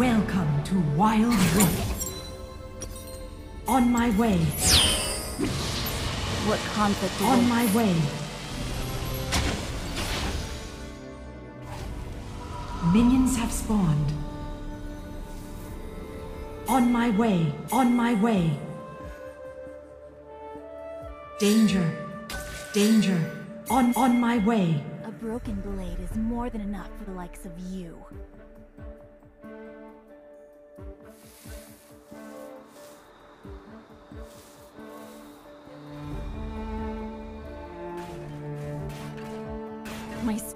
Welcome to Wild Rift. On my way. What conflict On my way. Minions have spawned. On my way. On my way. Danger. Danger. On on my way. A broken blade is more than enough for the likes of you.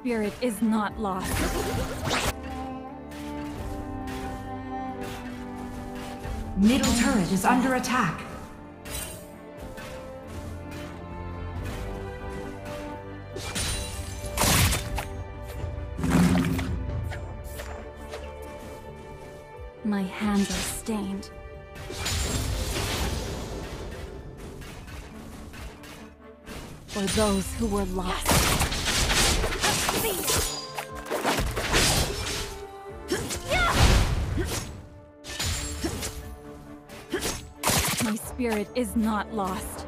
Spirit is not lost. Middle turret is under attack. My hands are stained. For those who were lost. Spirit is not lost.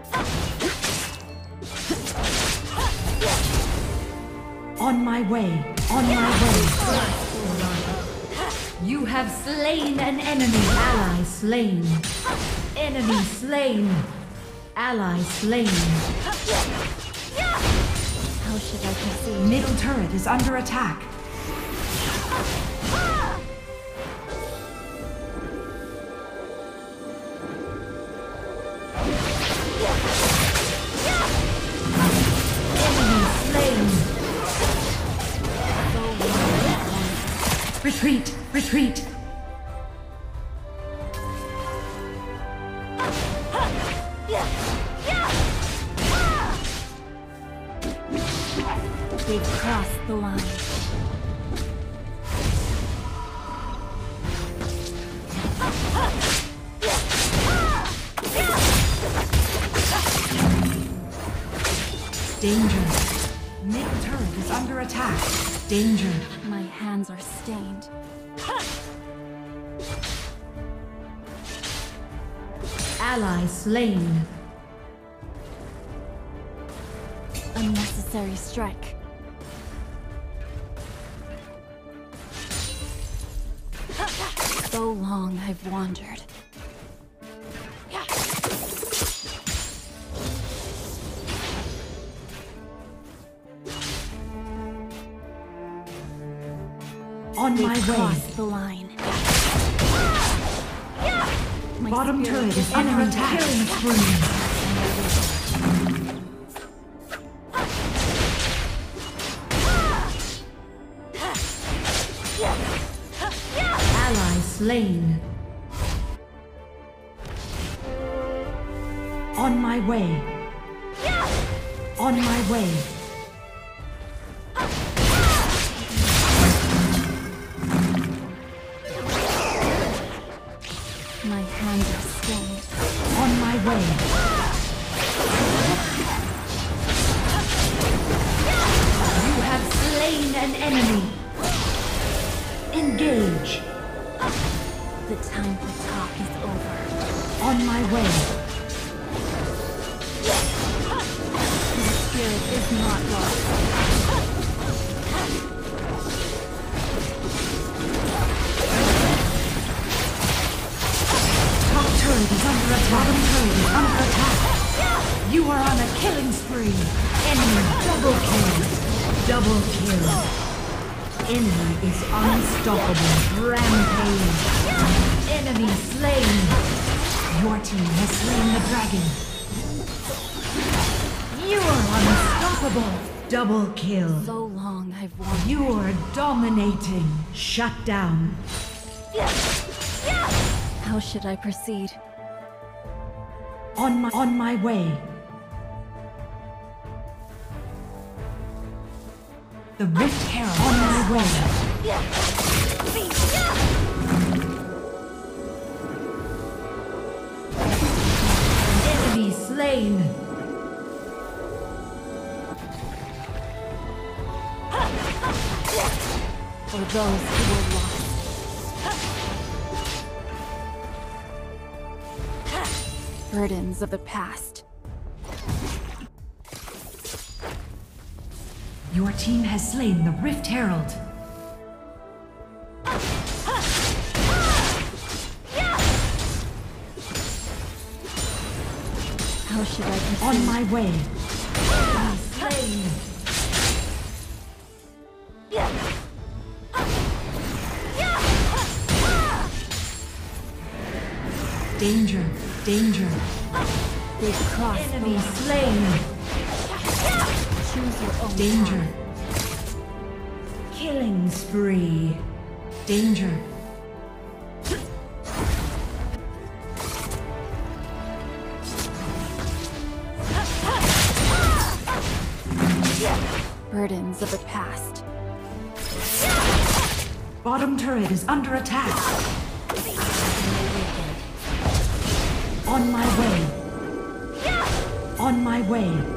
On my way. On my way. You have slain an enemy. Ally slain. Enemy slain. Ally slain. How should I proceed? Middle turret is under attack. Retreat, retreat. They've crossed the line. Danger. Middle turret is under attack. Danger. Hands are stained. Ally slain. Unnecessary strike. So long I've wandered. On They've my way. the line. My Bottom turret is under attack. Ally slain. On my way. On my way. The time for talk is over. On my way. My spirit is not lost. Top turret is under attack. Bottom is under attack. You are on a killing spree. Enemy double kill. Double kill. Enemy is unstoppable. Rampage. Enemy slain. Your team has slain the dragon. You are unstoppable. Double kill. So long I've wandered. You are dominating. Shut down. How should I proceed? On my on my way. The Rift Herald on my way. Enemy slain. For those who were lost. Burdens of the past. Your team has slain the Rift Herald. How should I proceed? On my way. Slain. Danger, danger. They've crossed Enemy slain. Choose your own Danger. path. Killing spree. Danger. Burdens of the past. Bottom turret is under attack. On my way. On my way.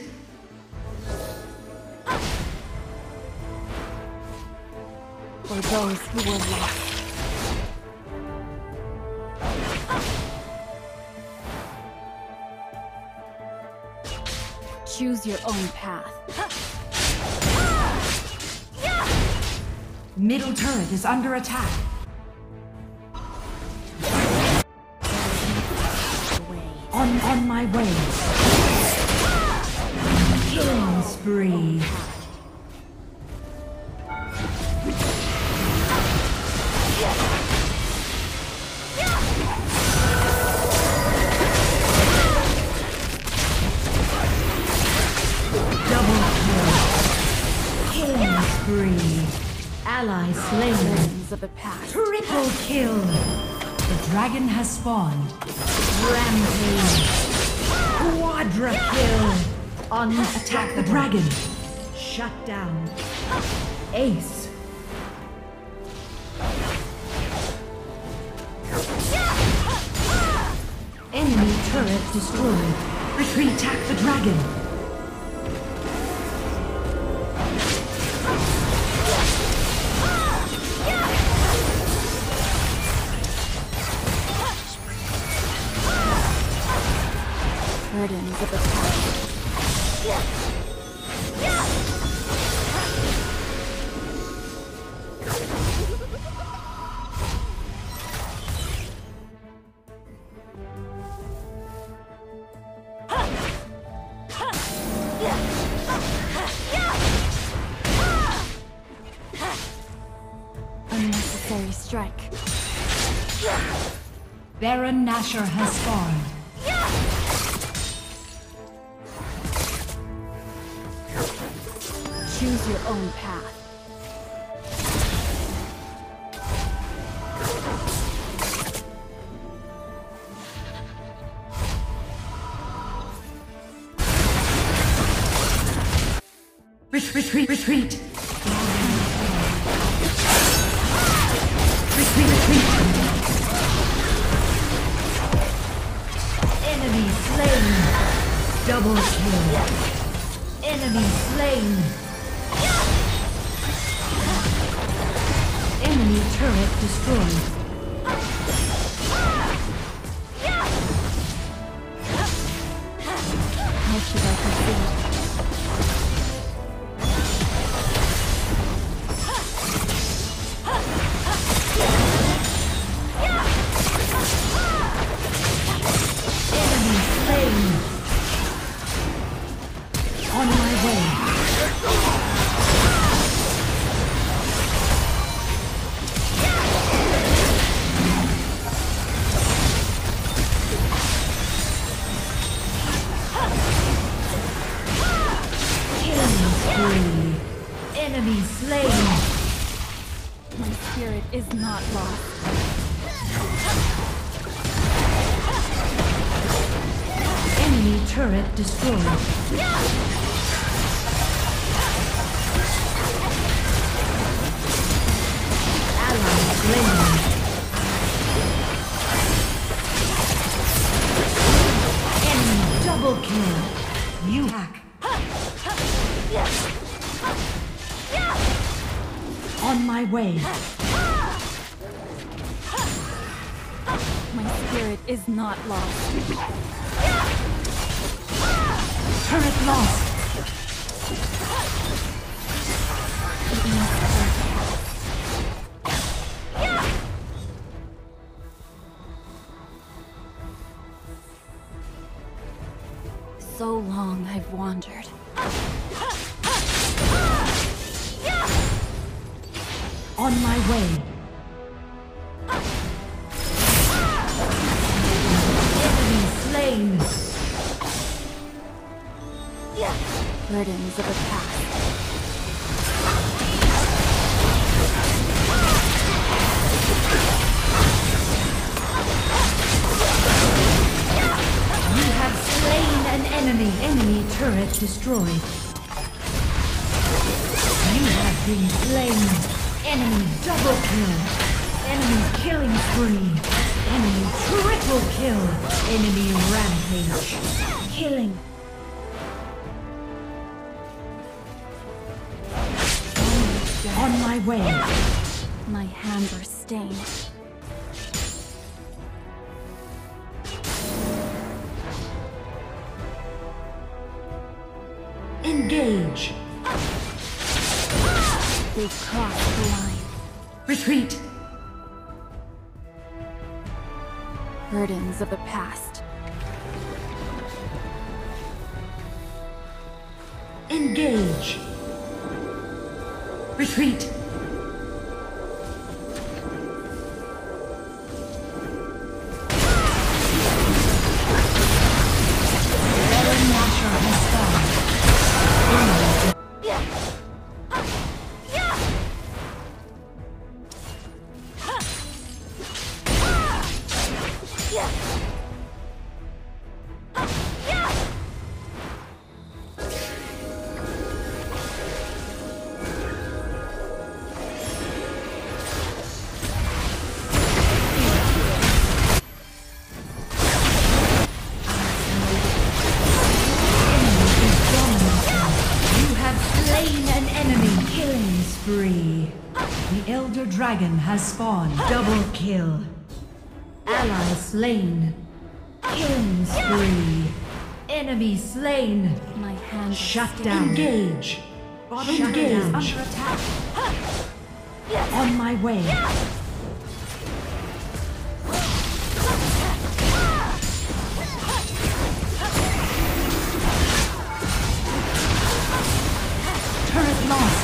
Choose your own path. Middle turret is under attack. On on my way. Killing spree. Slain. Of the past. Triple kill. The dragon has spawned. Rampage. Quadra kill. On attack the dragon. Shut down. Ace. Enemy turret destroyed. Retreat, attack the dragon. Burdens of the past. Unnecessary strike. Baron Nashor has spawned. Choose your own path. Ret- retreat, retreat. Retreat, retreat. Enemy slain. Double kill. Enemy slain. Destroyed. How should I proceed? Not lost. Enemy turret destroyed. Enemy double kill. You hack. On my way. Is not lost. Turret lost. So long I've wandered. Slain. Burdens of the past. Slain an enemy. Enemy turret destroyed. You have been slain. Enemy double kill. Enemy killing spree. Enemy triple kill. Enemy rampage. Killing. On my way. My hands are stained. Engage. They've crossed the line. Retreat. Burdens of the past. Engage. Retreat. Dragon has spawned. Double kill. Ally slain. Killing spree. Enemy slain. My hands are Shut down. Engage. Engage. Under attack. On my way. Turret lost.